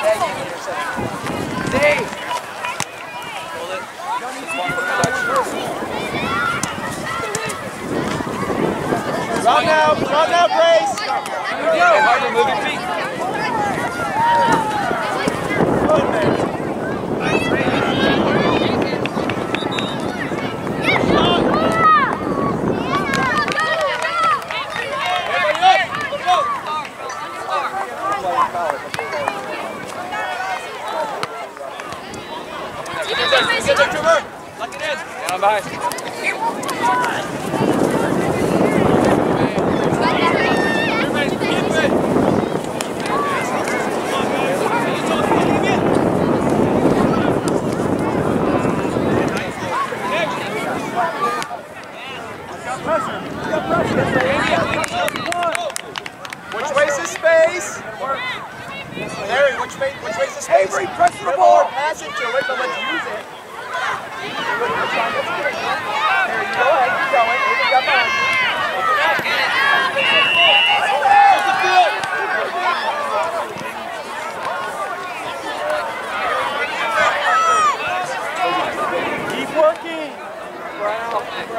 Drop now, drop now, Grace. Yeah, hard to move your feet. It in. Down on behind. Which way's the space? Larry, which way, which way's the space? Avery, press the ball. Pass it to it, but let's use it. There you go, ahead, keep going. Avery, got behind you. Keep working. Brown, Brown. Get all done in one. Wake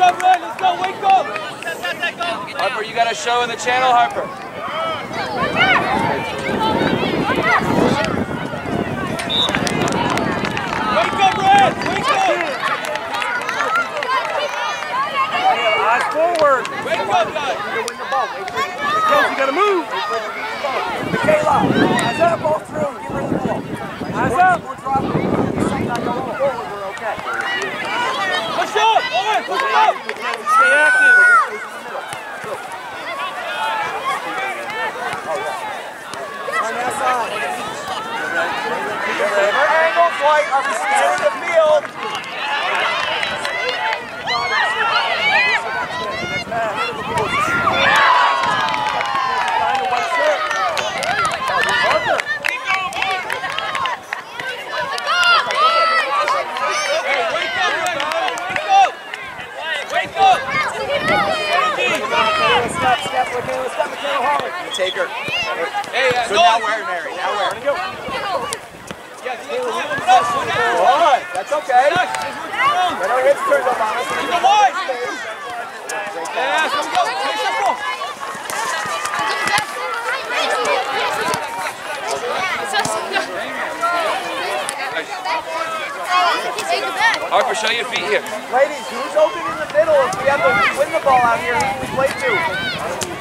up, Red. Let's go. Wake up. Harper, you got a show in the channel, Harper. Wake up, Red. Wake up. Eyes forward. Wake up, guys. Win the ball. Wait for it. Mikhail, you gotta move. Michaela, eyes up, ball through. Get rid of the ball. Eyes up. We're dropping. You're not going forward. We're okay. Push up. Owen, push it up. Stay active. On side. Angles, White, are we scared of the field? Find a white shirt. Parker. Hey, wake up, Red. Wake up. Wake up. Michaela, step, step, Michaela, step, Michaela, hard. Take her. Hey, uh, So no. now where, Mary? Now where? Yeah, Taylor, one up, one out. That's okay. Nice. Just work your own. When our hips turned up on us, Keep can it wide. space. Yeah, come go. Play simple. Harper, show your feet here. Ladies, who's open in the middle if we have to win the ball out here? Who do we play to?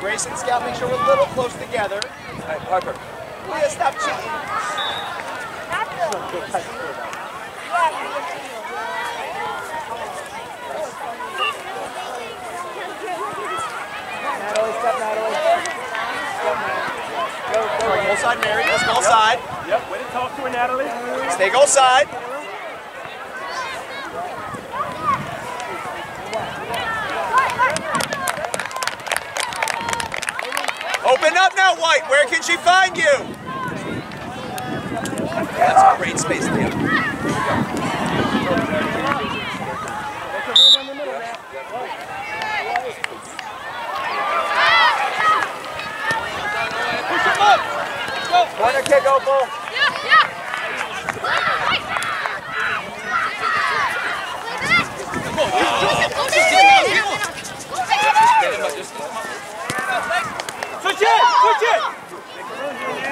Grayson, Scout, make sure we're a little close together. Hey, Harper. Leah, stop cheating. Natalie, step Natalie. Step Natalie. Go, go. Goal side, Mary. Let's goal side. Yep, way to talk to her, Natalie. Stay goal side. Open up now, White. Where can she find you? That's a great space, Leah. Push him up. Go. Corner kick, Opal. Get him up. Just get him up. Switch it.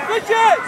Switch it.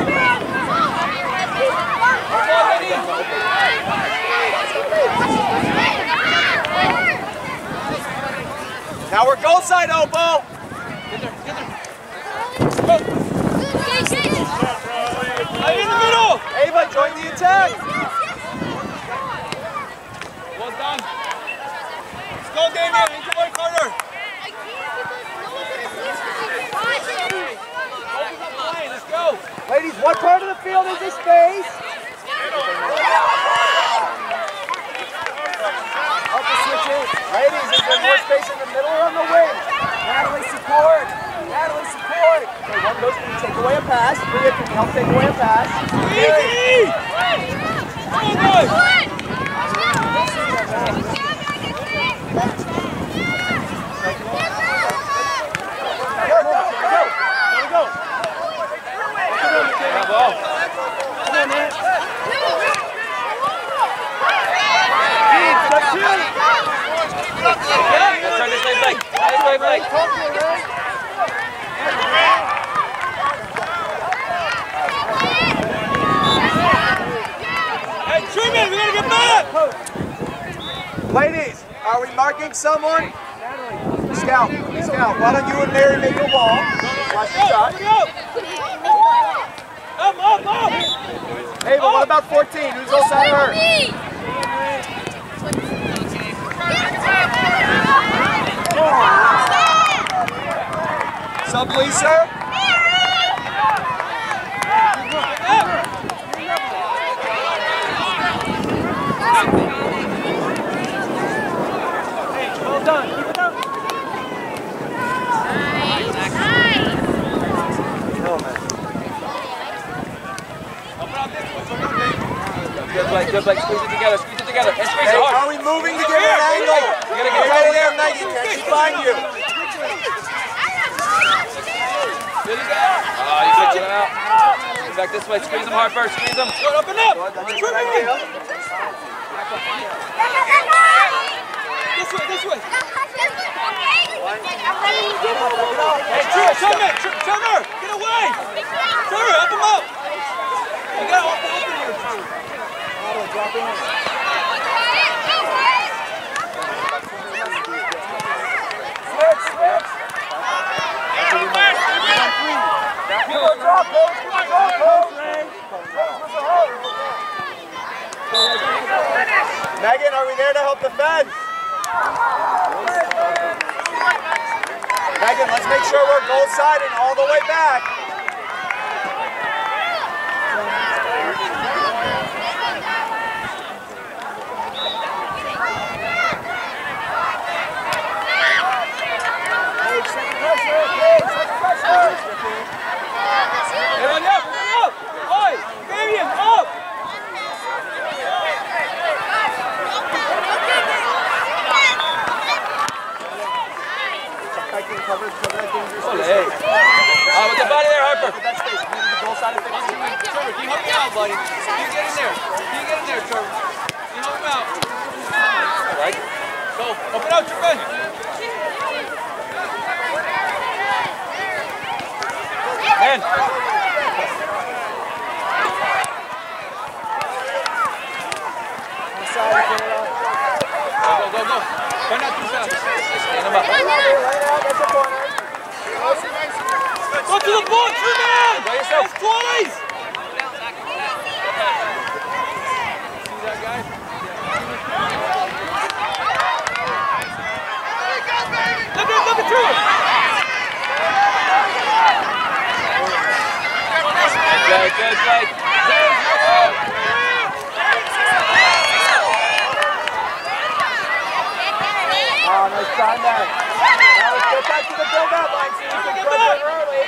Now we're goal side, Opal. In the middle. Ava, join the attack. Well done. Let's go, Damien. Let's go. Ladies, what part of the field is this space? Help us switch in. Ladies, is there more space in the middle or on the wing? Natalie, support. Natalie, support. Okay, one goes, take away a pass. Leah can help take away a pass. Easy boys. Go, go, go. Let go. Bravo. Yeah, turn this way, Blake. This way, Blake. Hey, Truman, we gotta get back. Ladies, are we marking someone? Scout, Scout, why don't you and Mary make a wall? Watch the Go, shot. go. Up, up, up. Hey, but what about 14? Who's all side of her? Sub, sir. Well done. Keep it up. Good, Blake, good, Blake. Squeeze it together, squeeze it together. And squeeze Hey, it are we moving to her an angle? You gotta get Right there, Maggie. Can she find you? There you go. Oh, you good, Jim. out. Come back this way. Squeeze them hard first. Squeeze them. Good, up and up. That's a good Truman. idea. This way, this way. Hey, Hey, Truman, Truman, Tr- Trevor, get away. Trevor, help him out. You gotta open, open here, Trevor. Switch, switch. Come on, drop, coach. Come on, drop, coach. Megan, are we there to help defend? Megan, let's make sure we're goal side and all the way back. Everyone up, everyone up. Oi, Fabian, up. Cover, cover that dangerous Ole. space. Uh, with the body there, Harper. That space, maybe the goal side of 15. Trevor, can you help me out, buddy? Can you get in there? Can you get in there, Trevor? Can you help him out? All right. Go. Open up, Trevor. Man. Inside, get it off. Go, go, go, go. Try not too Stand him up. That's a corner. Go to the ball, Truman! By yourself. That's twice! See that guy? Look at, look at Truman! Good, good, good. There. Now let's get back to the build-out line so we can press it early.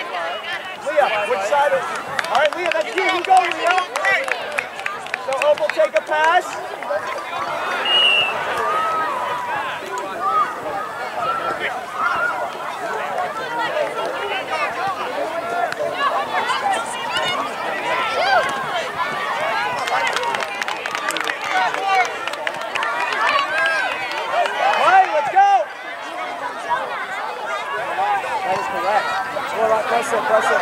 Leah, which side is... All right, Leah, that's you. You go, Leah. So Opal take a pass. All right, let's go. Back. Right, press it, press it.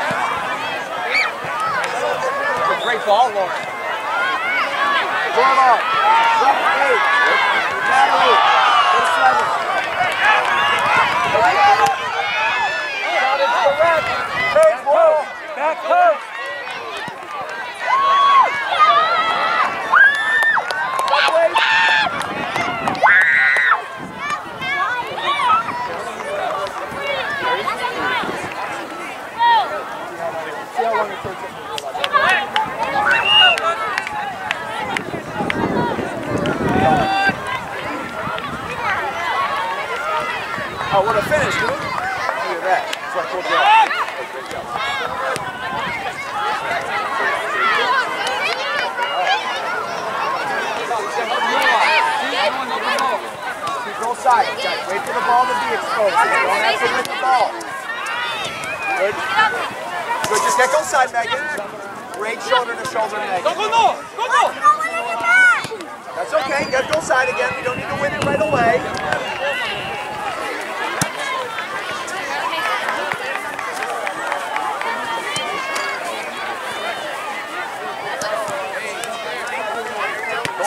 It's a great ball, Lauren. Ball. Left eight. Natalie. Go seven. Down into the red. Page. Back post. Oh, what a finish, dude. Look at that. That's what I told you. Control side. Wait for the ball to be exposed. You don't have to win the ball. Good. Good. Just get go side, Megan. Great shoulder to shoulder, Megan. Go, go, no! Go, no! That's okay. Get go side again. We don't need to win it right away.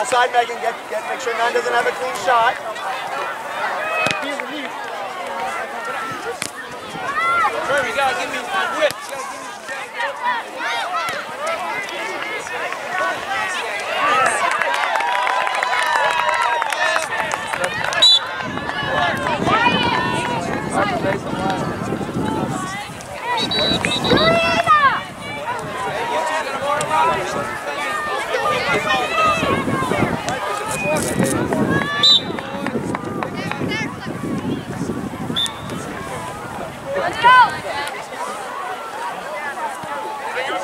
Side, Megan. Get, get, make sure none doesn't have a clean shot. Whip. You gotta give me Let's go!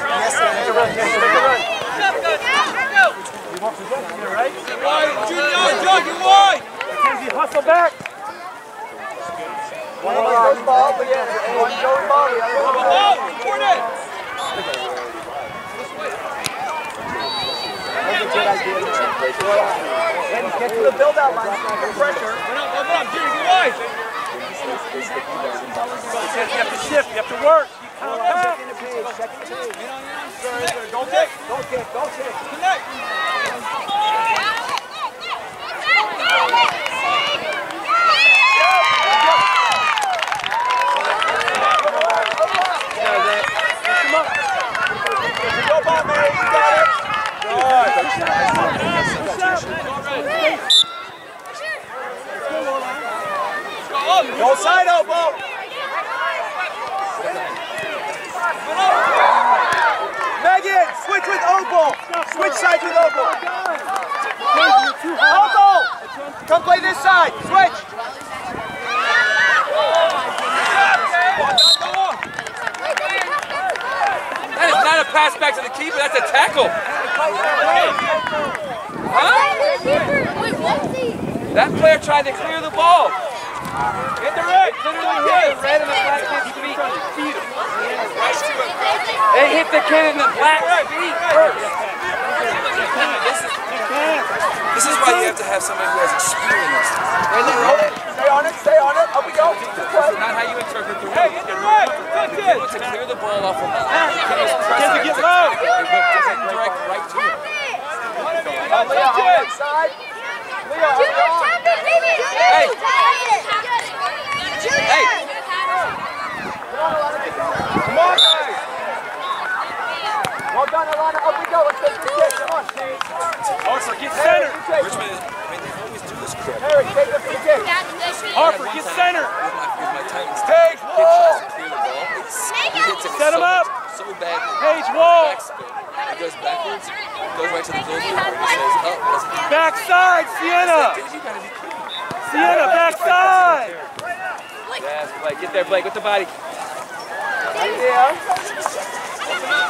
Yes, sir. Make a run. Yes, make a run. wide. Junior, you wide! Mackenzie, hustle back. One of us goes ball, but yeah, one goes ball, the other Go, goes go, ball. it! That's a good idea. And get to the build-out line, no pressure. Open up, open up, Junior, get wide! You have to shift. You have to work. You count back. Second page, second page. In on, in on. Don't kick, Don't kick, don't kick. connect. Go ball, Mary, you got it. Go up, Go side elbow. Megan, switch with Opal. Sides with Opal. Opal, come play this side. Switch. That is not a pass back to the keeper, that's a tackle. He? That player tried to clear the ball. Hit the red, literally hit red in the black feet. They hit the kid in the black feet first. This is why you have to have somebody who has experience. Stay on it, stay on it. Up we go. Just play. Not how you interpret the rule. Hit the red, touch it. To clear the ball off of the kid was Mackenzie, pressing. get low. It went indirect right to him. Leah, on that side. Leah, on the. Hey. Hey. Come on, guys. Well done, Alana. Up we go. Let's take this kick. Come on. Harper, get center. you take it. Richmond, I mean, they always do this crap. Harry, take the free kick. Harper, get center. With my, with my Titans, Take kid tries to clear the ball. It's, he hits it Set him up. so badly. Page wall. Backspin. He goes backwards, goes right to the goal line, oh, up, Backside, Sienna. Dude, you gotta be kidding me. Sienna, backside. Yes, Blake, get there, Blake, with the body. Idea. Well,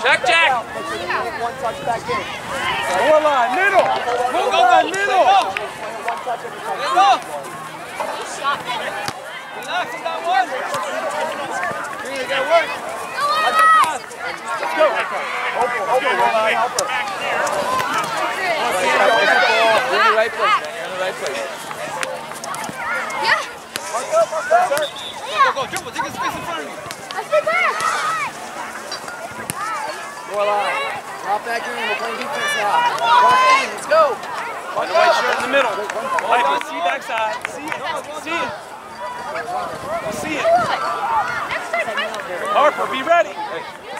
Check, Jack. One touch back in. Middle. Goal line, middle. One touch every time. Go. relax on that one. You gotta work. Let the pass. Let's go. Opal, Opal, roll out, help. You're in the right place, man. You're in the right place. Yeah. Mark up, mark up. Go, go, dribble. Take a space in front of you. Let's be back. Go alive. Drop back in. We're playing defense now. Drop in. Let's go. On the white shirt in the middle. Piper, see backside. See it. See it. See it. Next time, Piper. Harper, be ready. Let's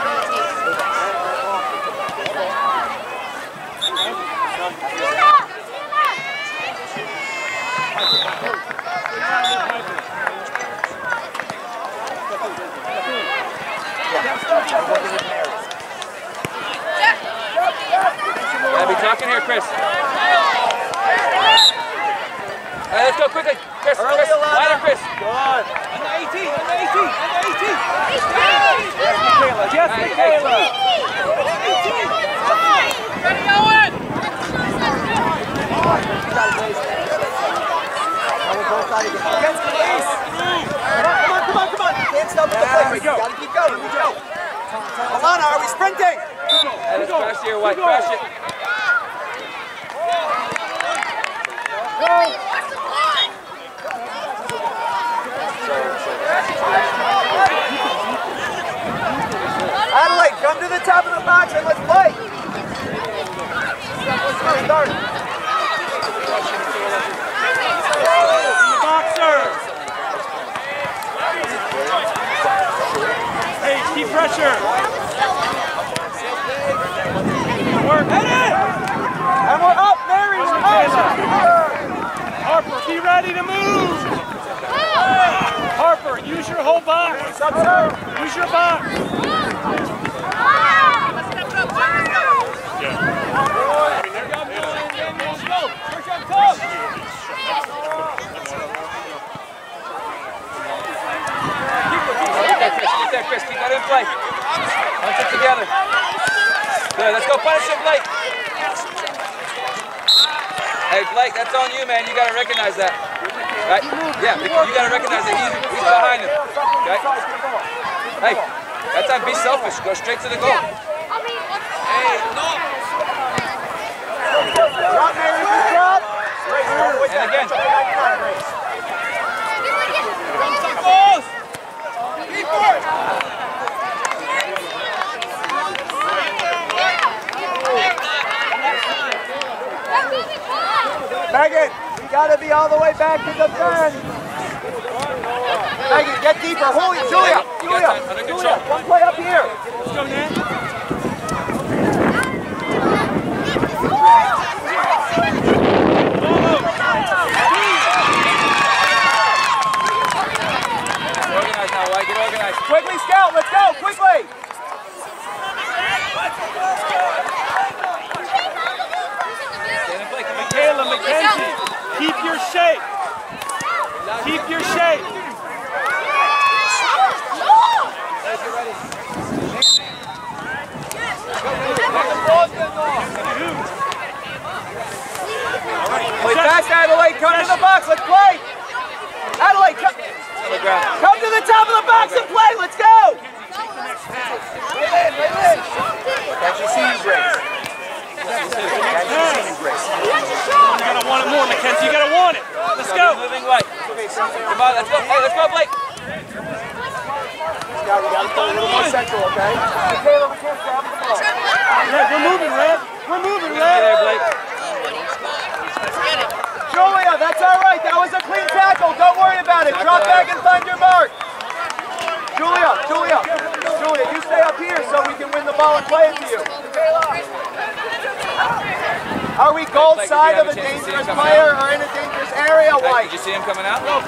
Gotta be talking here, Chris. All right, let's go quickly. Chris, Early, Chris, Alana. line up, Chris. Under 18. Under 18. Under 18. Michaela. Yes, Michaela. Ready, Owen? Now we're goal side again. Against the ace. Come on, come on, come on, come on. Can't stop the play. we go. Gotta keep going. We go. Alana, are we sprinting? Hey, let's crash to your white. Crash it. Adelaide, come to the top of the box and let's play. Let's go, start. Boxer. Hey, keep pressure. Work. Hit it. And we're up, Mary, we're up. Harper, be ready to move. Harper, use your whole box. Use your box. Chris. Keep that in play. Punch it together. Good. Let's go punish him, Blake. Hey, Blake, that's on you, man. You got to recognize that. Right? Yeah, you got to recognize that he's, he's behind him. Okay? Hey, that time be selfish. Go straight to the goal. Hey, no. Drop, Mary, good job. Grace, go with And that. again. Catch up to 99, Grace. Come some balls. Keep it. Megan, we gotta be all the way back to the fence. Megan, get deeper. Julia, Julia, You got time. Under Julia. Julia, one play up here. Let's go, Nan. Get organized now, White. Get organized. Quickly, Scout, let's go, quickly. Stand in play. Come on. Michaela, McKenzie, keep your shape. Keep your shape. Play fast, Adelaide. Come to the box. Let's play. Adelaide, come, On the ground. come to the top of the box and play. Let's go. Right in, right in. Can't you see you, Grace? Can't you see me, Grace? You gotta want it more, Mackenzie. You gotta want it. Let's go. Moving White. Come on, let's go. Hey, let's go, Blake. Scout, we gotta play a little more central, okay? Michaela, we can't grab the ball. Red, we're moving, Red. We're moving, Get there, Red. Blake. Julia, that's all right. That was a clean tackle. Don't worry about it. Drop back and find your mark. Julia, Julia, Julia, you stay up here so we can win the ball and play it to you. Are we goal Blake, did you side have of a a chance to see dangerous him coming player out? or in a dangerous area, Hey, White? did you see him coming out?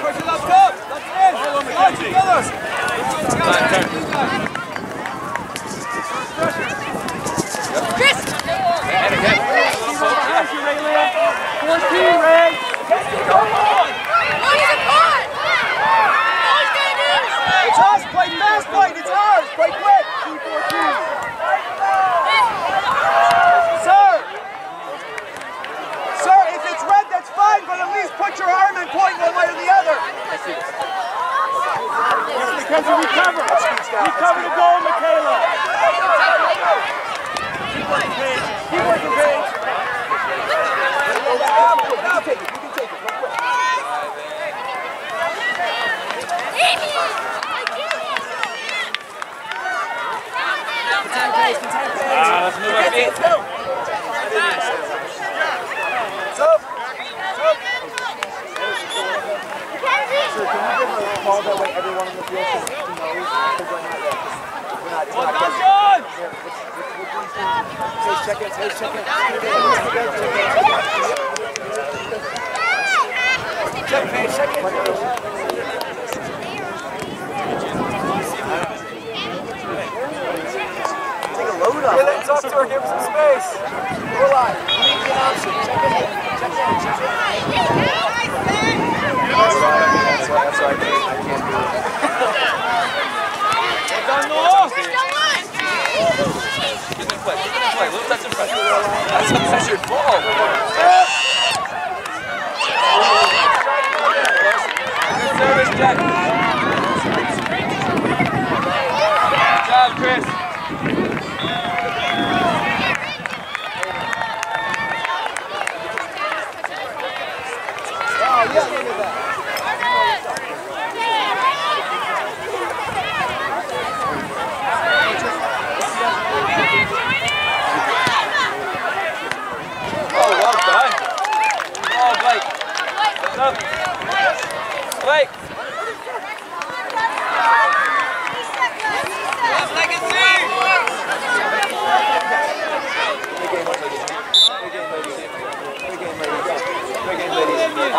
Let's move our feet. Call that way everyone on the Hey, check it, check it. Check it, check it. Check it. Get it, talk to her, give her some space. We're live. We need an option. Check it in. Check it in. Check it in. That's why, that's why, that's why I can't, I can't do it. Give me play, give me play, little touch in front. That's, that's your ball. Good service, Jack.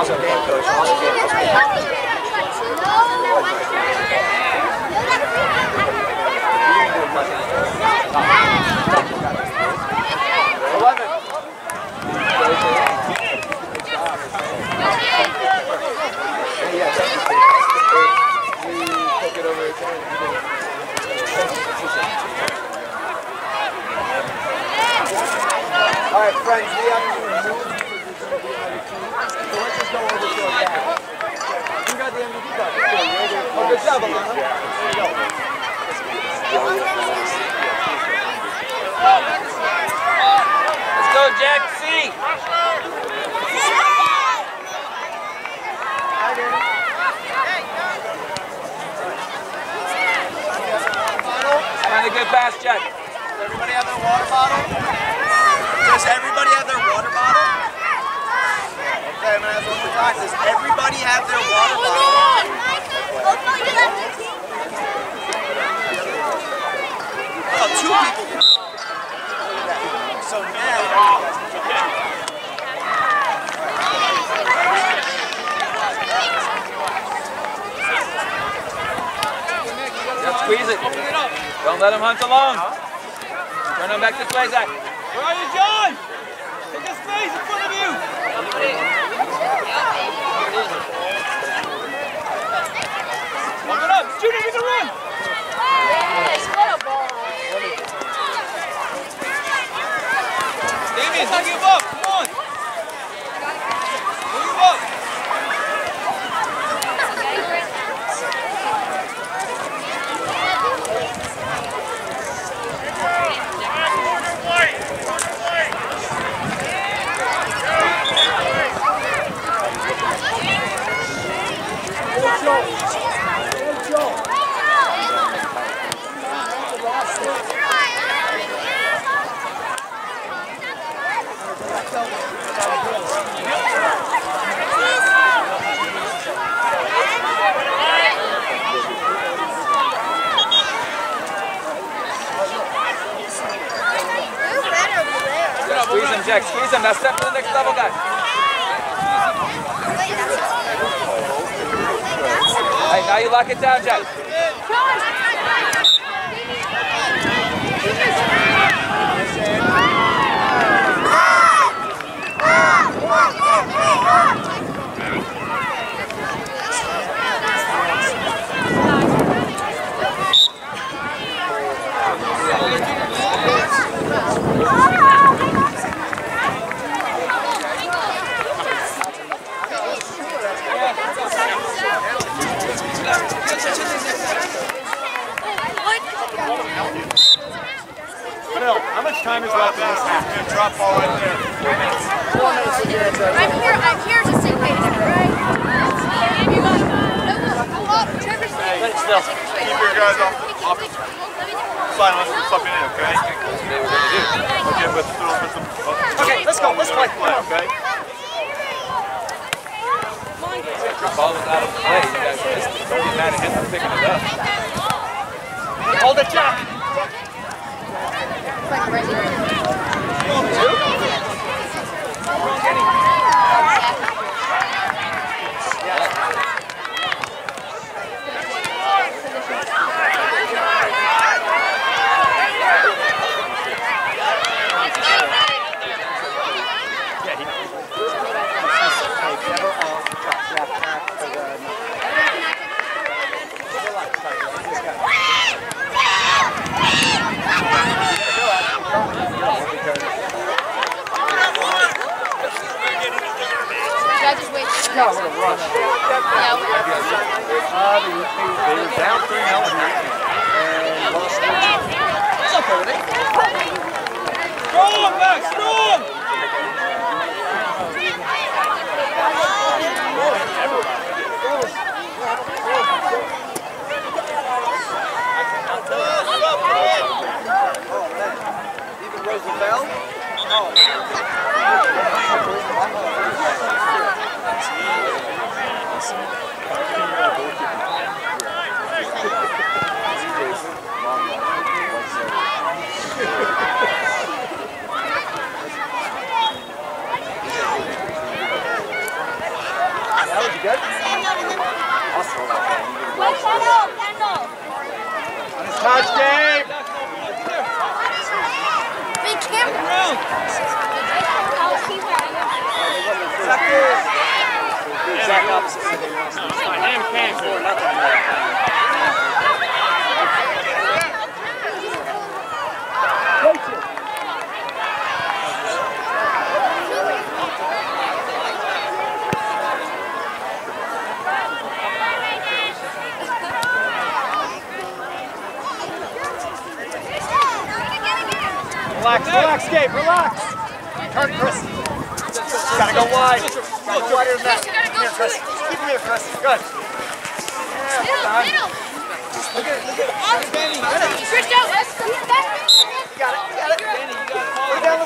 Awesome game, coach. Awesome game. Awesome game. Squeeze him, Jack. Squeeze him. Now step to the next level, guys. Now you lock it down, Jack. Come on. Phil, how much time is left in this half? Drop ball right there. I'm here, I'm here just in case, alright? And you got, no, go up, Trevor. Keep your guys off, off the side unless we're in, okay? Okay, but still, but some, Okay, let's go. Let's play. play, okay? Ball was out of play. You guys missed it. Don't get mad at him for picking it up. Hold it, Jack. Should oh, I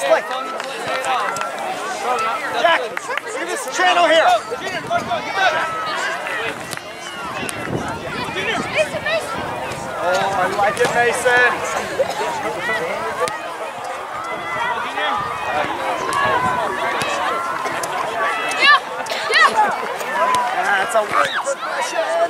play. Jack, look at this channel here. Oh, I like it, Mason. That's a win progression.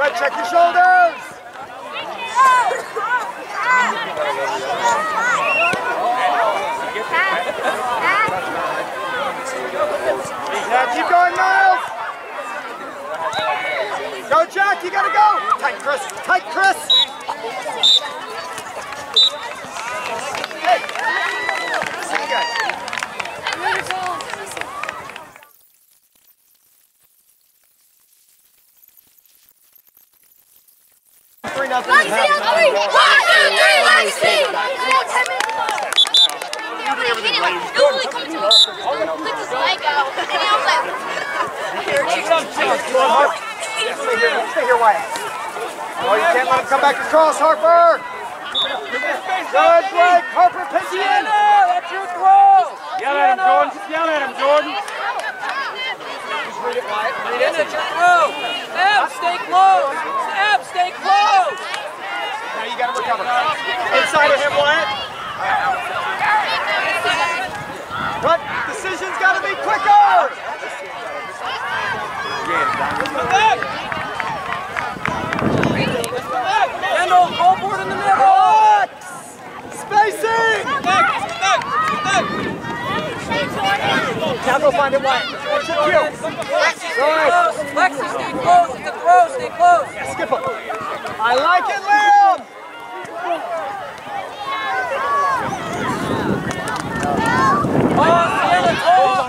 Good, check your shoulders. Yeah, keep going, Miles. Go, Jack, you gotta go. Tight, Chris. Tight, Chris. Hey. See you guys. Three nothing. Legacy on three. One, two, three, legacy. Come on, ten minutes left. It only comes to us. Lick his leg out. And I was like, Come on, Harp. Stay here, stay here, Wyatt. Oh, you can't let him come back across, Harper. Good break, Harper, pinch it in. That's your throw. Yell at him, Jordan. Just yell at him, Jordan. Read it, Wyatt. Read In at your throw. Ab, stay close. Ab, stay close. Now you gotta recover. Inside of him, Wyatt. Good. Decision's gotta be quick. Backers! Kendall, go for it in the middle. Hot! Spacing! Capital find it wide. What's your cue? Nice. Lexi, stay close. It's a throw. Stay close. Skip it. I like it, Liam! Oh, Sienna, oh,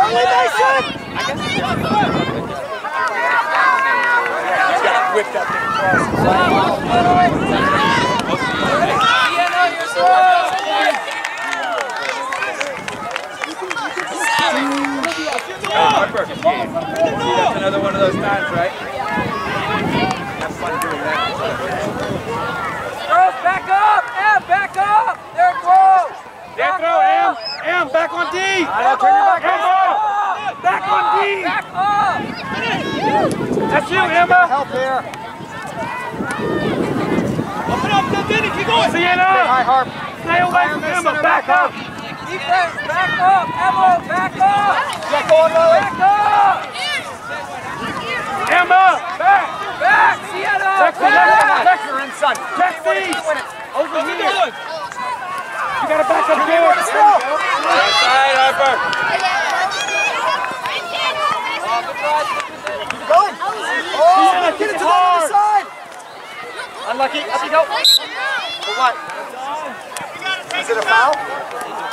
Early Mason! He's got to whip that thing across. Sienna, your throw. See, that's another one of those times, right? Have fun doing that. Girls, back up. Em, back up. There, throw. There throw, M. M, back on D. I don't turn your back on. back on D. Back up. That's you, Emma. Help here. Open up, Denny, keep going. Sienna, High harp. stay away from Emma, back up. Defense, back up. Emma, back up. Get going, Lily. Back up. Emma, back. Back. Sienna, Lexi, back. You're inside. Lexi. Over here. You gotta back up Where here. to Harper. Keep going. Oh, get it to the other side. Unlucky. Up you go. For what? Is it a foul?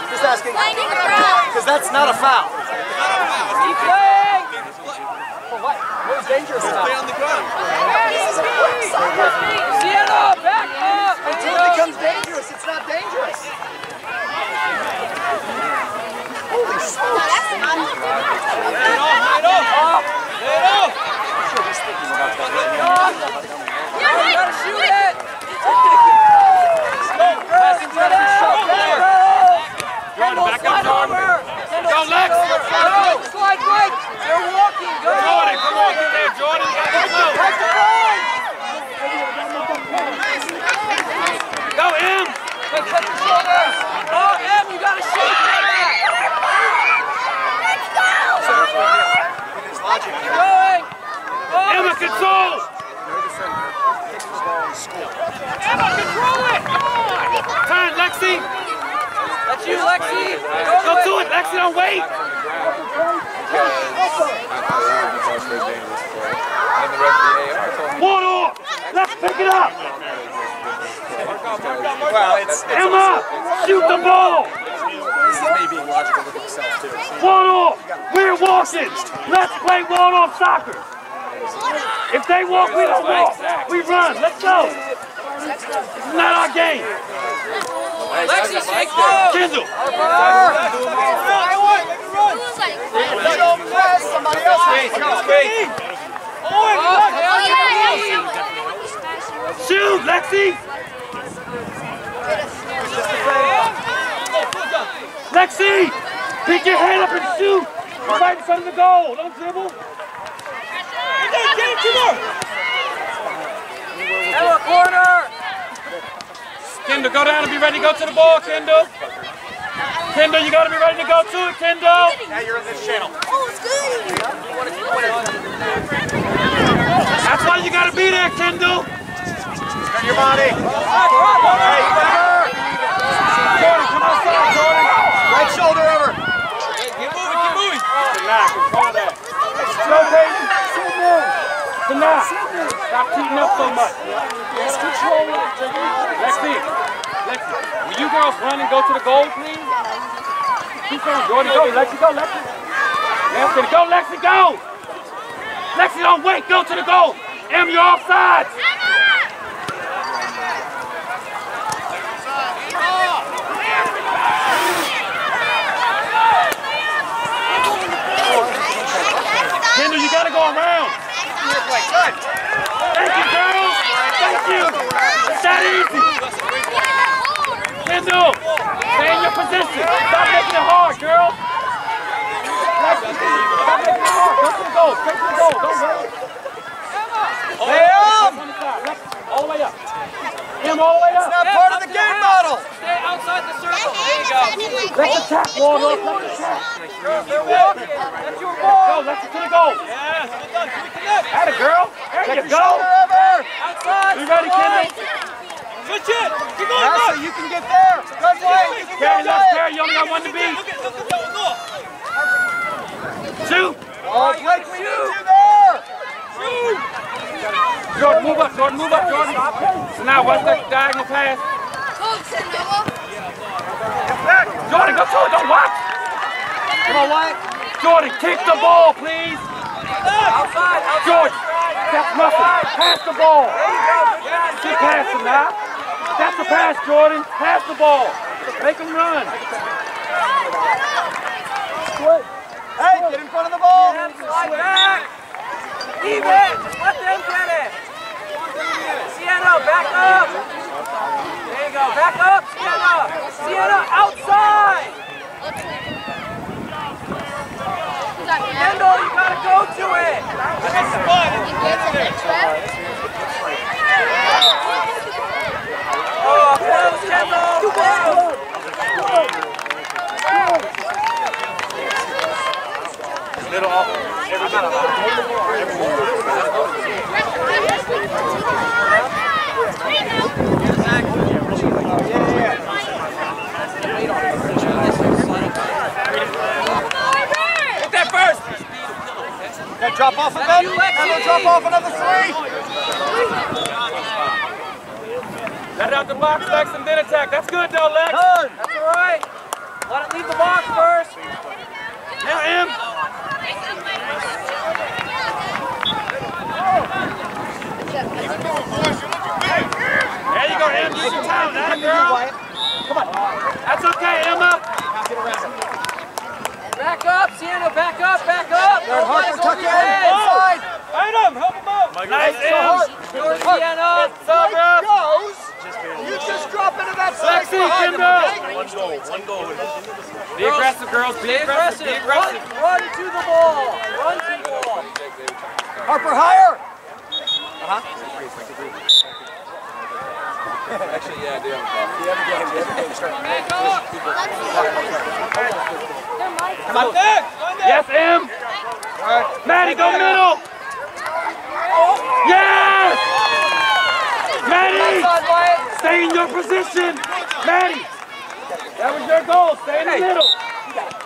Just asking. Because that's not a foul. Keep playing. For what? What is dangerous about Stay on the ground. This is a quick soccer. Sienna, back up. Until it becomes dangerous, it's not dangerous. Holy smokes. You gotta shoot it. Kendall, back up, slide Jordan. over. Kendall, Go, Lex. slide over. Go, slide right. They're walking. Go. Jordan, come on, get there, Jordan. Back to five. Go, M. Wait, touch your shoulder. Oh, Em, you gotta shoot that. Keep going. Oh, Emma, control. Emma, control it. Time, Lexi. That's you, Lexi. Go to it, Lexi, don't wait. And the referee AR told me. One off. Let's pick it up. Well, it's, it's Emma, shoot the ball. this is me being logical with myself too. One off. We're walking. Let's play one off soccer. If they walk, we don't walk. We run. Let's go. Is not our game. Lexi. Kendall. Somebody else. Shoot, Lexi. Lexi, pick your head up and shoot. Right in front of the goal. Don't dribble. Emma, corner. Kendall, go down and be ready to go to the ball, Kendall. Kendall, you got to be ready to go to it, Kendall. Now you're in this channel. Oh, it's good. That's why you got to be there, Kendall. Turn your body. Hey, Jordan, come outside, Jordan. Right shoulder over. Keep moving, keep moving. Tonight, control that. Go, Peyton. Stop cheating up so much. Let's control it. Lexi, Lexi, will you girls run and go to the goal, please? Going, Jordan. Go, Lexi, go, Lexi. Lexi, go, Lexi, go. Lexi, don't wait. Go to the goal. Em, you're offside. Kendall, you got to go around. Thank you, girls. Thank you. It's that easy. Kendall, stay in your position. Stop making it hard, girls. Lexi, Stop making it hard. Go to the goal. Straight to the goal. Don't all the way up. It's not part of the game model. Stay outside the circle. There you go. Let's attack, Waldo. Let's attack. They're walking. That's your ball. Go, let's it to the goal. Yes, done. Atta girl. There Check you go. Outside. You ready, Kimmy? Switch it. Keep going, Nasa, you can get there. Good way. Carry, carry. young only one to beat. Look at, look at, look at, look. Two. We need you there. Two. Oh, Jordan, move up. Jordan, move up, Jordan. So now, what's that diagonal pass? Jordan, go to it. Don't watch. Come on, Wyatt. Jordan, kick the ball, please. Outside. Outside. Jordan, that's nothing. Pass the ball. Keep passing now. That's the pass, Jordan. Pass the ball. Make him run. Hey, get in front of the ball. Slide back. Leave it. Just let them get it. Sienna, back up. There you go. Back up, Sienna. Sienna, outside. Kendall, you gotta go to it. Oh, close, Kendall. Close. Little off. Hit that first. Gotta drop off a bit. I'm gonna drop off another three. Let out the box, Lex, and then attack. That's good, though, Lex. Turn. That's all right. Let it leave the box first. Now, M. go, Em. Use your talent. That girl. That's okay, Emma. Back up, Sienna, back up, back up. Don't let Harper, tuck over it your in. head. Inside. Item, help him out. Nice, Em. Go, Sienna. What's up, bro? Goes. You just drop into that side Lexi, behind him, okay? One goal, one goal. Be aggressive, girls. Be Stay aggressive. aggressive. Be aggressive. Run, run to the ball. Run to the ball. Harper, higher. Actually, yeah, I do have a Come on. Next, one next. Yes, M. Maddie, go middle. Yes! Maddie, stay in your position. Maddie, that was your goal. Stay in the middle.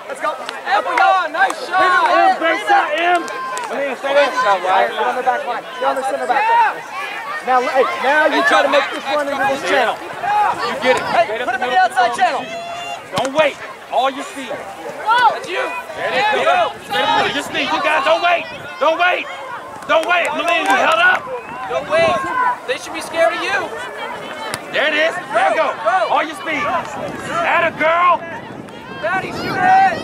Let's go. Effion, nice M, shot. great shot, M. Melina, stay there. Get on the back line. Get on the center back. Now, hey, now you try to make this run into this channel. You get it. Hey, put him in the outside channel. Don't wait. All your speed. That's you. There it is. Go. Straight. Your speed. You guys, don't wait. Don't wait. Don't wait. Melina, you held up. Don't wait. They should be scared of you. There it is. There you go. All your speed. That a girl. Maddie, shoot it.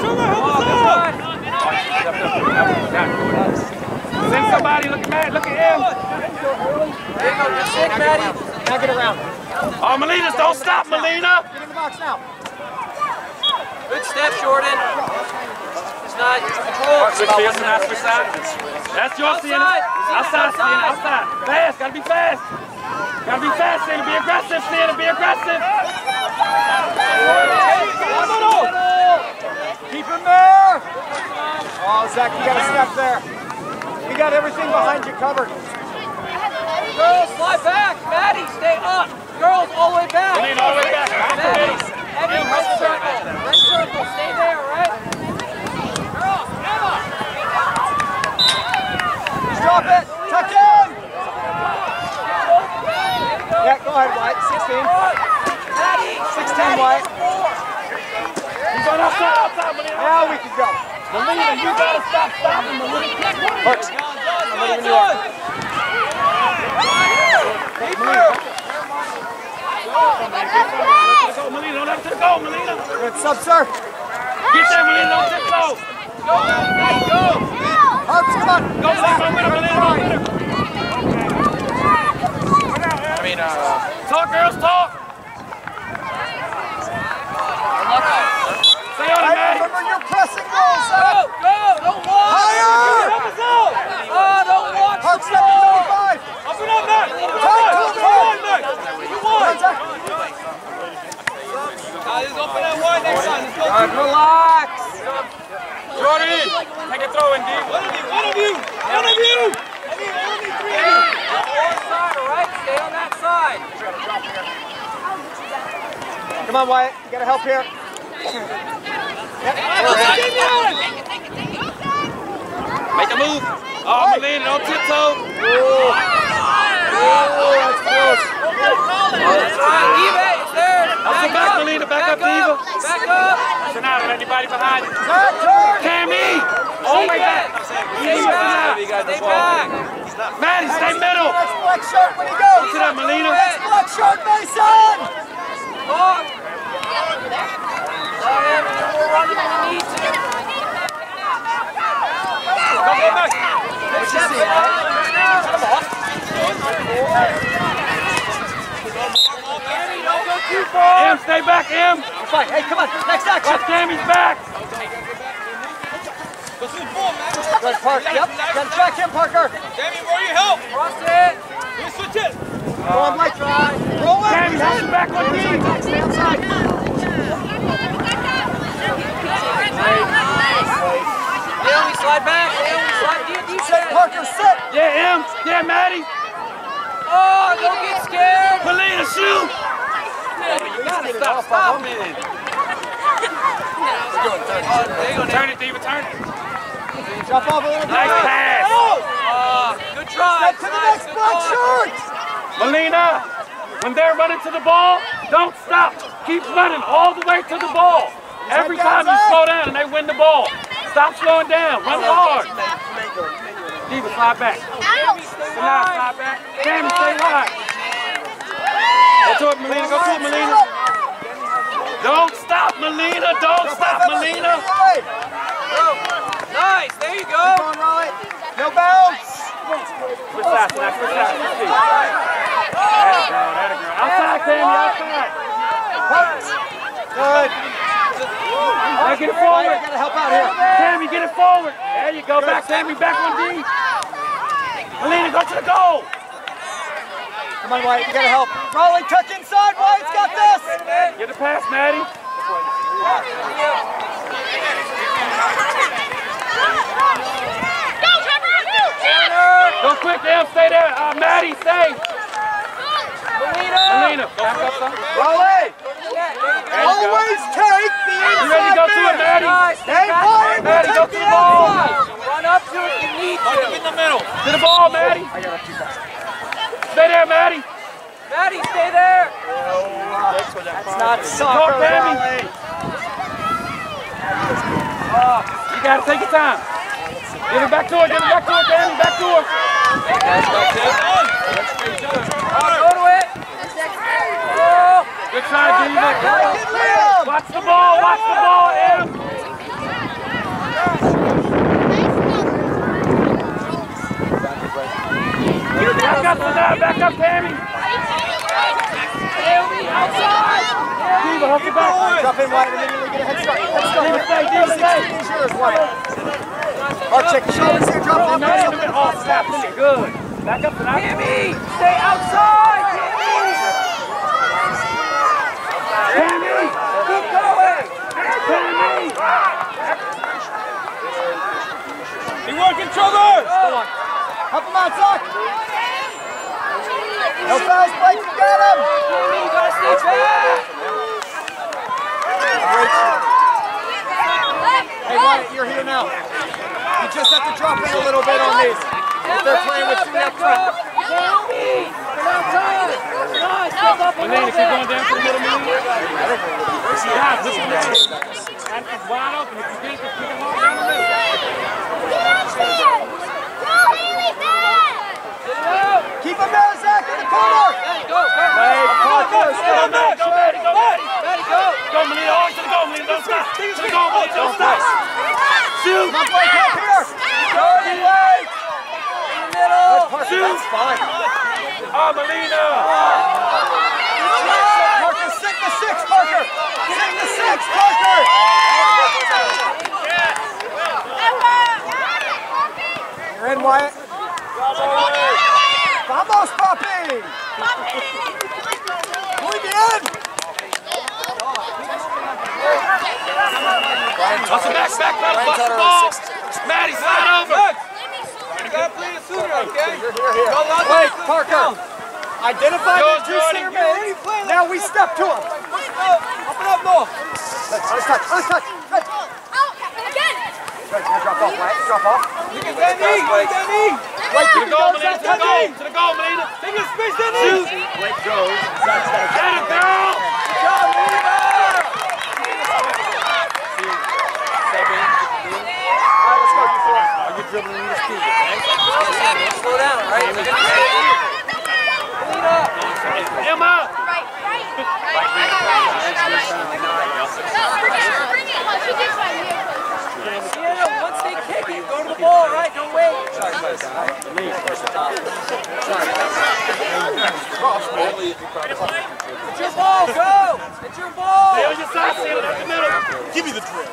Oh, good oh, one. Send somebody. Look at Matt. Look at him. There you go. Good stick, Maddie. Now get around. Oh, Melina, don't stop, Melina. Get in the box now. Good step, Jordan. It's not control. Switch to your side, switch side. That's your Sienna. Outside. Outside, Sienna, outside. Fast, gotta be fast. Gotta be fast, Sienna. Be aggressive, Sienna. Be aggressive. Keep him there. Oh, Zach, you got to step there. You got everything behind you covered. Girls, slide back. Maddie, stay up. Girls, all the way back. Melina, all the way back. Maddie, Evan, red circle. Red circle. Stay there, all right? Girls, Emma. Just drop it. Tuck in. Yeah, go ahead, White. 16. Maddie. 16, White. He's on outside, outside, Now we can go. Melina, you gotta stop stopping, Melina. Hooks. I'm leaving you up. Go, Melina. Don't let him go, Melina. Good sub, sir. Get there, Melina. Don't low. Go, Maddie, go. Hooks, come on. Go, Melina. Go Melina. Go her. I mean, uh, Talk, girls, talk. Stay on it, Maddie. remember your pressing goals, Go, go. Don't walk. Higher. Oh, don't. Hooks, step to 35. Up and up, Matt. Tight, tight, You won, tight. Come on, won. Now, just open that wide next side. right, relax. Jordy, take a throw in, D. One of you, one of you, one of you. I need, I three of you. One side, all right? Stay on that side. Come on, Wyatt. You gotta help here. Make a move. Oh, Melina, don't tiptoe. Back, Back up, Diva. Back up. So now, don't let anybody behind you. Cammy, all the way back. Stay back. You Stay back. Maddie, stay middle. That's black shirt when he goes. Look at that, Melina. Black shirt, Mason. Walk. Him do more running than he needs to. Go, go back. Step back. Go too far. M, stay back, M. Fine. Hey, come on. Next action. Watch Cammy's back. Go to the ball, man. Good, Park. Yep. Gotta track him, Parker. Damien, where you help? Cross it. You switch it. Go on, Blake. Roll it. Cammy, hold the back on D. Stay outside. Naomi, slide back. Naomi, slide to your Sit, defense. Parker, sit. Yeah, M. Yeah, Maddie. Oh, don't get scared. Melina, shoot. You gotta stop stopping. Turn it, Diva, turn it. Jump off a little bit. Nice pass. Uh, good try. Step to the next black shirt. Melina, when they're running to the ball, don't stop. Keep running all the way to the ball. Every time you slow down and they win the ball, stop slowing down. Run hard. Diva, slide back. So now slide back. Cammy, stay wide. Go to it, Melina. Go to it, Melina. Don't stop, Melina. Don't stop, Melina. Nice. There you go. Come on, Raleigh. No bounce. Switch sides. Switch sides. Switch feet. That a girl. That a girl. Outside, Cammy. Outside. Good. Now get it forward. gotta help out here. Tammy, get it forward. There you go. Back, Tammy. Back on D. Melina, go to the goal. Come on, Wyatt. You gotta help. Raleigh, tuck inside. Wyatt's got this. Get the pass, Maddie. Go, Trevor! Go quick, Em. Stay there. Uh, Maddie, stay. Melina. Melina, back up some. Raleigh, Yeah, go. always take the You ready to go to it, Maddie? Nice. Stay Hey, back. Wyatt, go take the the ball. outside. Run up to it if you need Mark him in to. the middle. To the ball, Maddie. Stay there, Maddie. Maddie, stay there. That's not soccer, Talk, Tammy. Raleigh. You gotta take your time. Give it back to her. Give it back to her, Tammy. Back to her. Oh, go to it. Oh, Good try, Diva. Watch the ball. Watch the ball, Em. Back up to that. Back up, Tammy. Naomi, outside. Diva, hustle back. Drop in Wyatt, immediately get a head start. Head start. Diva, stay. Diva, stay. It's yours, Wyatt. Mark, check your shoulders here. Drop Hey, in Maddie in the middle. middle. Oh, snap. Good. Back up to that. Tammy, stay outside. Tammy, Tammy. keep going. Tammy. He working, Trevor. Help him out, Zach. No fouls, Blake. you got him! You gotta stay back! Hey, Wyatt, you're here now. You just have to drop in a little bit on these. If they're playing with you up front. Naomi, come outside. Up a Melina, little keep going down to the middle, Melina. Guys, listen to this. And wide open. If you get it, just kick it down the middle. Keep him there, Zach, in the corner. Maddie, go, go. Hey, Parker, stay Go, on Maddie, that. go, Maddie, go, Maddie. Maddie, go. Go, Melina, always to the goal, Melina. Don't stop. To the goal, Melina. Don't stop. Shoot. Come on, Blake, help here. Jordy, Blake. in the middle. Parker, that's fine. Oh, Melina. Parker, sit the six, Parker. Sit the six, Parker. You're in, Wyatt. Vamos, papi. Muy bien. Hustle back, back, pedal, bust the ball. Maddie, slide over. You gotta play it sooner, okay? Here, here. Wait, Parker. Identify Yours, the two center mids. Now we step to him. Open up more. Let's touch, let's touch. Let's Out again. Drop off, right? Drop off. You can get knee. You can get knee. Wait To the he goal, Melina, to the goal, to the goal, Melina. Take your space. Shoot. Blake goes. That's that. Get it, girl. Good job, Melina. All right, let's go, you four. Are you dribbling in the speed? Slow down, right? Clean up. Emma. Right, right. No, bring it, bring it. She gets right here. Sienna, once they kick it, go to the ball, right? Don't wait. It's your ball, go! It's your ball! Stay on your side, Sienna, that's the middle. Give me the drill.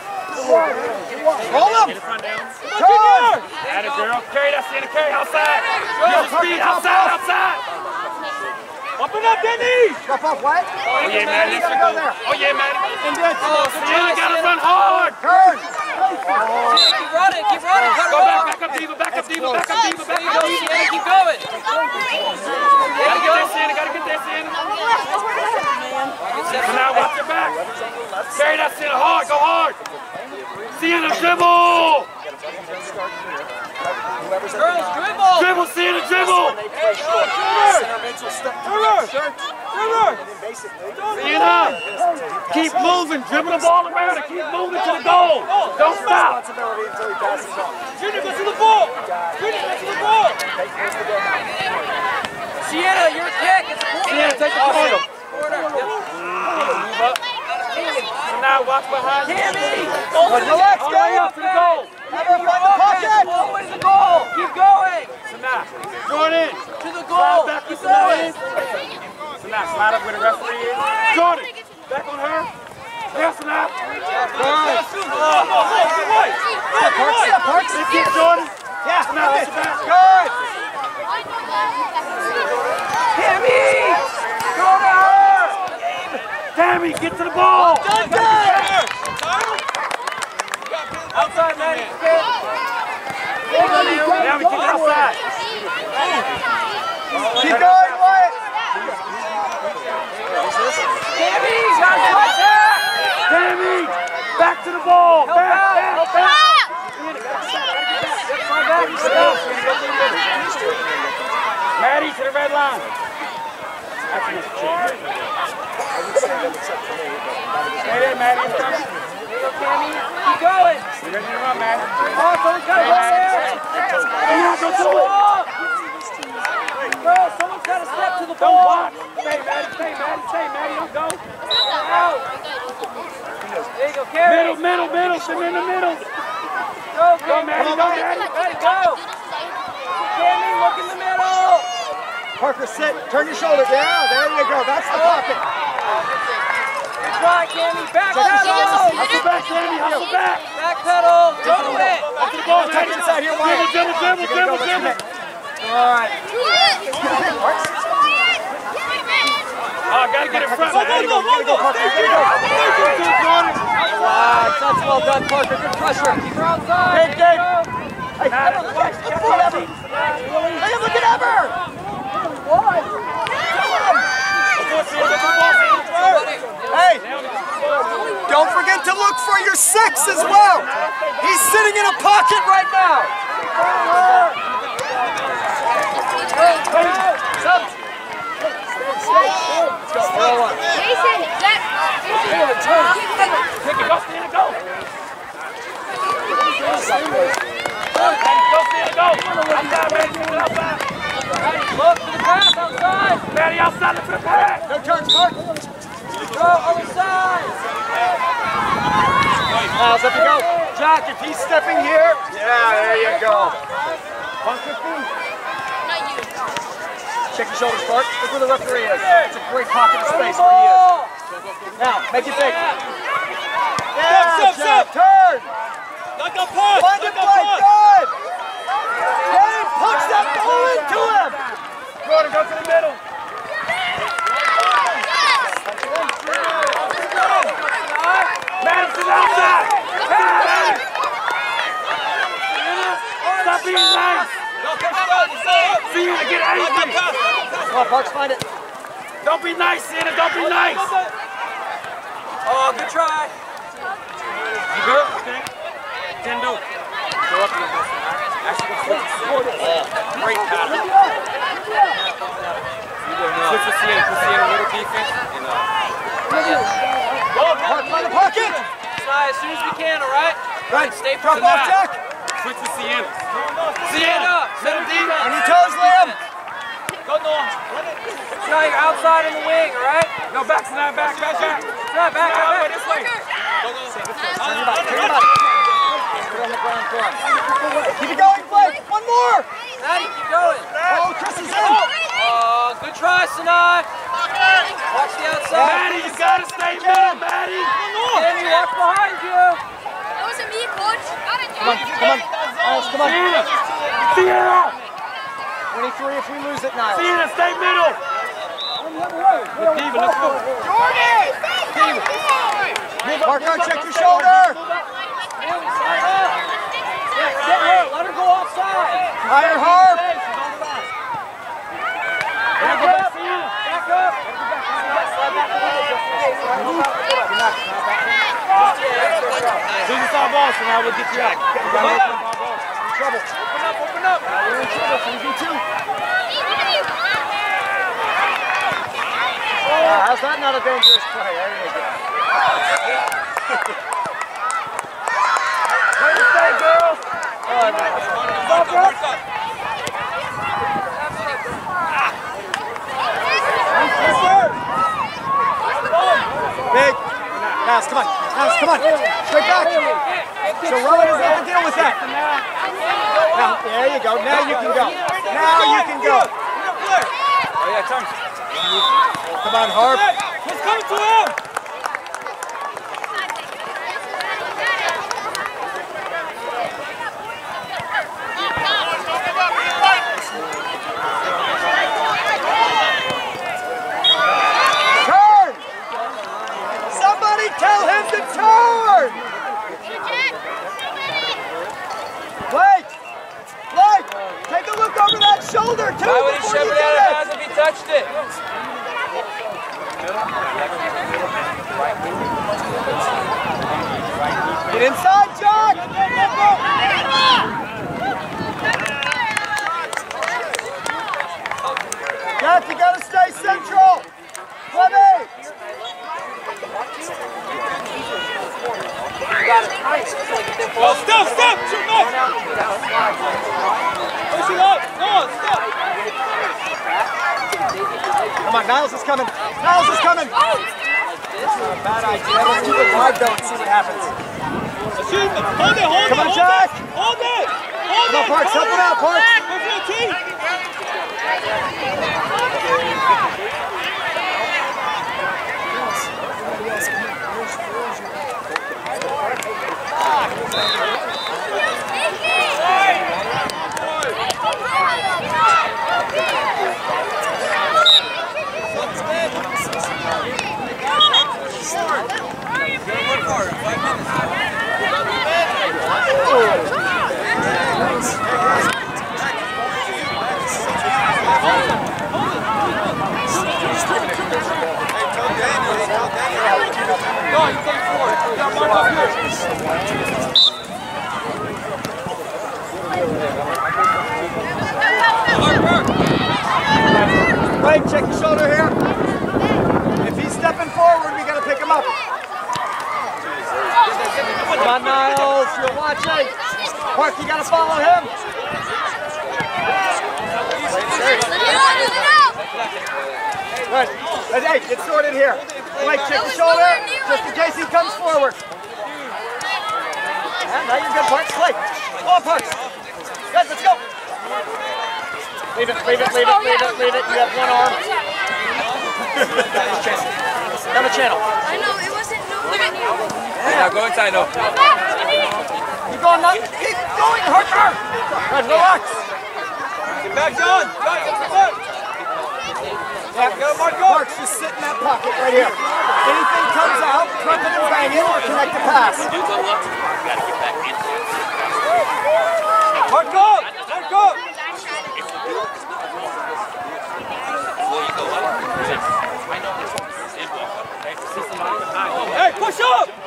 Roll him. Get it front down. Turn. Add girl. Carry that, Sienna, carry outside. Use the speed, outside, outside. Open up, Denny! Drop off, what? Oh, yeah, Maddie. You gotta go there. Oh, yeah, Maddie. And then Oh, Sienna gotta run hard. turn. Keep running, keep running, cut Go back, back up, Diva, back up, Diva, back up, Diva, back up. Sienna, keep going! Gotta get that, Sienna, gotta get that, Sienna. Now watch your back. Carry that, Sienna, hard, go hard. Sienna, dribble. Girls, dribble! Dribble, Sienna, dribble. Center mids will step to! Sienna, keep moving, dribble the ball around and keep moving to the goal. Don't stop. responsibility until he passes on. Junior, go to the ball! Junior, go to the ball! Sienna, your kick! It's a corner! Sienna, take the corner. Corner! Move up. So now watch behind you. Tammy! All the way up to the goal. Have her find the pocket. All the to goal! Keep going! So now, Jordan, To the goal! back with the going! So now slide up where the referee is. Jordan, back on her. Yes, now. Parks, Parks. Big kick, Jordan. Yeah, now watch your back. Good. Tammy! Go to her! Tammy, get to the ball. Outside, Maddie! Kick! Now we kick it outside. Keep going, Wyatt. Tammy! Got it like that! Tammy, back to the ball. Help Back, out! back, back. out! Maddie to the red line. Stay there, Maddie. Go, Tammy! Keep going! You ready to run, Maddie? Oh, got to go there! Come on, go to it. Girl, someone's got to step to the Don't block. Stay, Maddie. Stay, Maddie. Stay, Maddie. Don't go. Out! There you go, carry! Middle, middle, middle. Sit in the middle. Go, Go, Maddie. Go, Maddie. Ready, go! Tammy, look in the middle! Parker, sit. Turn your shoulder down. There you go. That's the pocket. Good try, Tammy! Back pedal! Hustle back, Tammy. Hustle back. Back pedal! Go to it! Up to the ball, Touch Maddie. inside here, Dribble, Wyatt. dribble, dribble, dribble, dribble. All right. Oh, gotta get in front, Maddie. Go, go, go, Parker. Here you go. Good, Jordan. Outside! That's well done, Parker. Good pressure. Keep her outside. Gabe, Gabe. Hey, Maddie. Ever, look at Ever. Hey, look at Ever. Hey, don't forget to look for your six as well. He's sitting in a pocket right now. Jason, Jack. Kick it, go, Santa, go. Maddie, go, Santa, go. Outside, Maddie, kick it outside. Look to the pass outside. Maddie, outside, look for the pass. No turns, Mark. Go other side. Miles, up you go. Jack, if he's stepping here, yeah, there you go. 115. Check your shoulders, Clark. Look where the referee is. It's a great pocket of space where he is. Now, make it big. Yeah, stop, stop, Turn. Not the punch. London Not play. Punch. Good. Dave, punch that ball into him. Go to the middle. Stop being nice! Outside. Sienna, get angry. Come on, Parks, find it. Don't be nice, Sienna. Don't be nice. Oh, good try. You good? Okay. Ten do. Go up a little bit. Actually, go Sienna. Great pattern. Switch to Sienna. Put Sienna a little defense. And, uh, Park, find the pocket. As soon as we can, all right? Right, Stay drop from off, that. Jack. Switch to Sienna. Sienna, center defense. On your toes, Liam. Go, Noah. Now you're outside in the wing, all right? No, back, Sinai, back, back, back. Try back, back, back. This way. Turn your body, turn your body. Put it on the ground for him. Keep it going, Blake. One more. Maddie, keep going. Oh, Chris is in. Oh, good try, Sinai. Watch the outside. Maddie, you gotta stay middle, Maddie. Danny, watch behind you. That wasn't me, coach. Got it, Come on, come on. Niles, come on. Sienna. Sienna. 23 if we lose it, Niles. Sienna, stay middle. Steven, let's go. Marco, check your shoulder. Get her. Let her go offside. Higher harp. Back up, Sienna. Back up. Lose the soft ball, so now we'll get you out. We gotta make some ball balls. Trouble. Open up, open up. We're in trouble. 3v2. Uh, how's that not a dangerous play? There you go. Way to stay, girls. Oh, nice. Big. Niles, come on. Niles, come on. Straight back. So Rowan is going to deal with that. Now, there you go. Now you can go. Now you can go. Oh, yeah, turn. Come on, Harp. Let's come to him. Turn! Somebody tell him to turn! Blake! Blake! Take a look over that shoulder, too, Why would he before shove you it out of get bounds if he touched it? it! Get inside, Jack! Jack, you gotta stay central! Clevy! Go, stop, stop. Too much. Pushing up. No, stop. Come on, Niles is coming. Niles is coming. This is a bad idea. Let's keep it wide though and see what happens. Hold it, hold Come it, on, hold Jack. it. Hold it. Hold Come on. Parks, help hold him out, Parks. Go for your team. Blake, check your shoulder here. If he's stepping forward, we gotta pick him up. Come on, Niles, you're watching. Park, you gotta follow him. Good. Hey, get sorted here. Blake, check your shoulder, just in case he comes forward. And now you're good, Parks. Come on, Parks. Good, let's go. Leave it, leave it, leave it, oh, leave it, leave it. You have one arm. Oh, Down the channel. I know, it wasn't nowhere near. Yeah, go inside now. Keep going, now. keep going, Harker! Right, relax. Get back, John. John, get yeah, go, Mark, go. Mark, just sit in that pocket right here. Anything comes out, front and bang it or connect the pass. You go up. Mark, go! Mark, go! Hey, push up!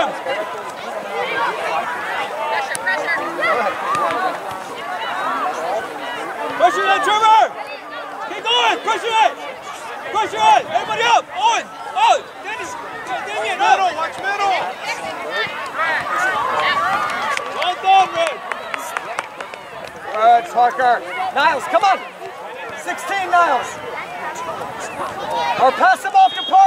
Him! Pressure, pressure. Pressure that trigger! Keep going, pressure it! Pressure it! Everybody up! On! On! Dennis! Damien, up! Middle, watch middle! Well done, Red! Good, Parker. Niles, come on. 16, Niles. Or pass him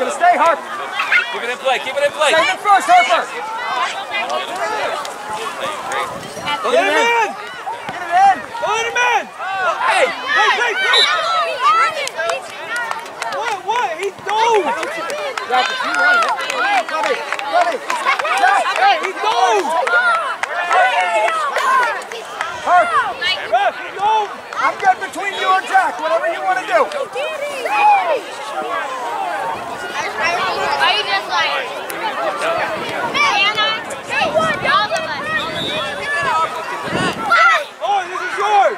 Gonna stay, Harp. Keep it in play, keep it in play. Save it first, Harper. Go let him in! Get it in. Go let him in! Hey! Hey, hey, hey! What, what? He's dove! Jack, if you want it. Ready, ready. Jack, Hey, he's dove! Harp. Ref, he's dove! I'm good between you and Jack. Whatever you want to do. Are you just like, hey, Anna? Hey, y'all look like. Oh, this is yours!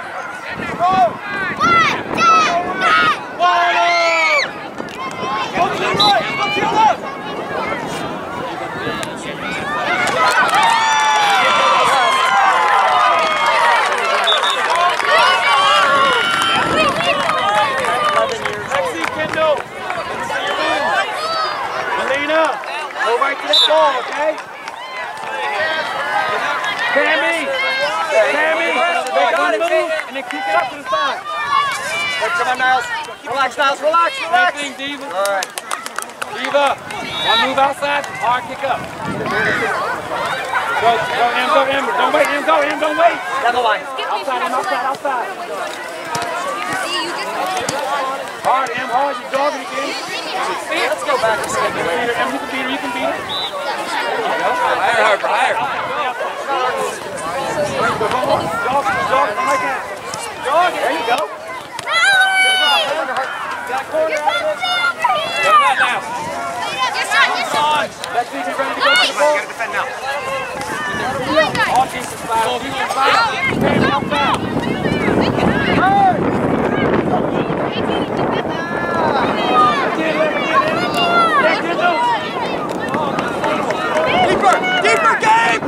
Go! Go to the right! Go to your left! Lexi, Kendall. Melina, go right to that ball, okay? Tammy, Tammy, make one move and then kick it up to the side. Come on, Niles. Relax, Niles. Relax, Same relax. thing, Diva. All right. Diva, one move outside, hard kick up. Go, go, go, Em. Don't wait, Em, don't wait. The line. Outside, outside, outside. Hard, Em, hard, you're dogging again. Let's go back to Beat her, Em, you can beat her, you can beat her. Higher, Harper, higher. Jog, jog, like that. Jog, there you go. Come on now. Let's see if you're ready to go to the ball. defend now. All teams is foul. Tammy, outside. Get it, get it. Yeah, get those. Deeper, deeper game.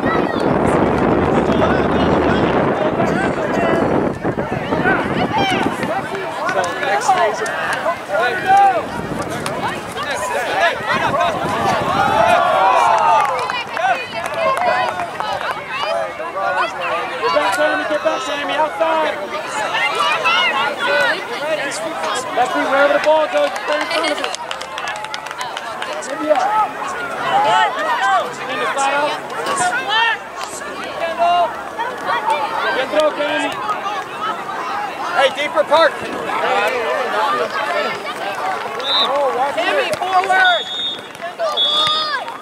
next phase of Slide out. Get throw, Tammy. Hey, Timmy, forward! Go, boy!